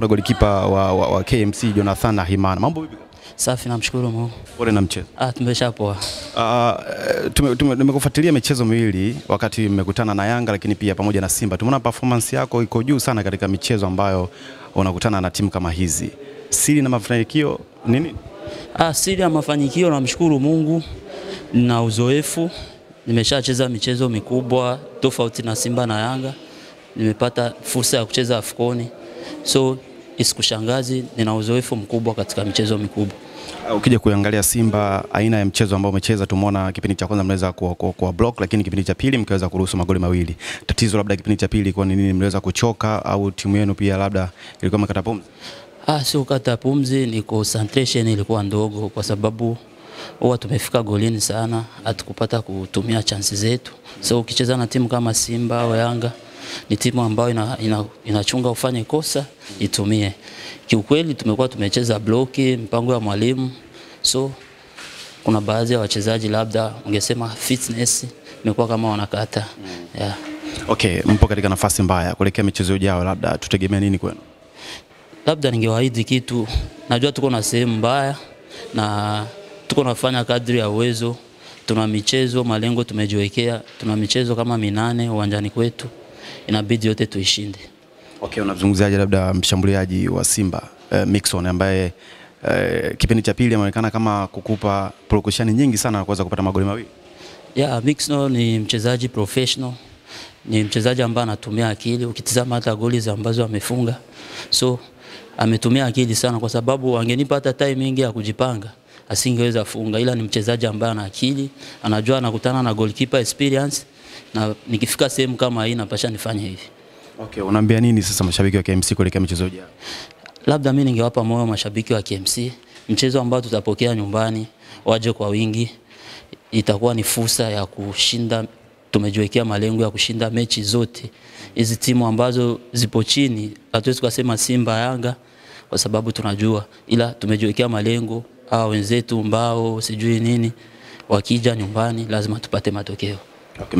na golikipa wa, wa, wa KMC Jonathan Nahimana. Mambo vipi? Safi, namshukuru Mungu. Pole na mchezo. Ah, tumeshapoa. Ah, tume, tume, tumekufuatilia michezo miwili wakati mmekutana na Yanga lakini pia pamoja na Simba. Tumeona performance yako iko juu sana katika michezo ambayo unakutana na timu kama hizi. Siri na mafanikio nini? Ah, siri ya mafanikio namshukuru Mungu na uzoefu. Nimeshacheza michezo mikubwa tofauti na Simba na Yanga. Nimepata fursa ya kucheza Afkoni. So isikushangazi, nina uzoefu mkubwa katika michezo mikubwa. Uh, Ukija kuangalia Simba, aina ya mchezo ambao umecheza, tumeona kipindi cha kwanza mnaweza kuwa, kuwa, kuwa block, lakini kipindi cha pili mkaweza kuruhusu magoli mawili. Tatizo labda kipindi cha pili kwa nini? Mliweza kuchoka au timu yenu pia labda ilikuwa imekata pumzi? Ah, sio kata pumzi, ni concentration ilikuwa ndogo kwa sababu huwa tumefika golini sana, hatukupata kutumia chansi zetu. So ukicheza na timu kama Simba au Yanga ni timu ambayo ina, ina, inachunga ufanye kosa itumie. Kiukweli tumekuwa tumecheza bloki, mpango ya mwalimu, so kuna baadhi ya wachezaji labda ungesema fitness imekuwa kama wanakata yeah. Okay, mpo katika nafasi mbaya kuelekea michezo ijao, labda tutegemea nini kwenu? labda ningewaahidi kitu. Najua tuko na sehemu mbaya na tuko nafanya kadri ya uwezo. Tuna michezo, malengo tumejiwekea, tuna michezo kama minane uwanjani kwetu, inabidi yote tuishinde. Okay, unazungumziaje labda mshambuliaji wa Simba uh, Mixon ambaye uh, kipindi cha pili ameonekana kama kukupa purukushani nyingi sana na kuweza kupata magoli mawili. Yeah, Mixon ni mchezaji professional, ni mchezaji ambaye anatumia akili. Ukitizama hata goli ambazo amefunga, so ametumia akili sana, kwa sababu angenipa hata time mingi ya kujipanga asingeweza funga, ila ni mchezaji ambaye ana akili, anajua anakutana na goalkeeper experience, na nikifika sehemu kama hii napasha nifanye hivi. Okay, unaambia nini sasa mashabiki wa KMC kuelekea michezo ijayo? Labda mimi ningewapa moyo mashabiki wa KMC, mchezo ambao tutapokea nyumbani, waje kwa wingi, itakuwa ni fursa ya kushinda. Tumejiwekea malengo ya kushinda mechi zote. Hizi timu ambazo zipo chini, hatuwezi kusema Simba, Yanga kwa sababu tunajua, ila tumejiwekea malengo. Hawa wenzetu mbao sijui nini, wakija nyumbani lazima tupate matokeo.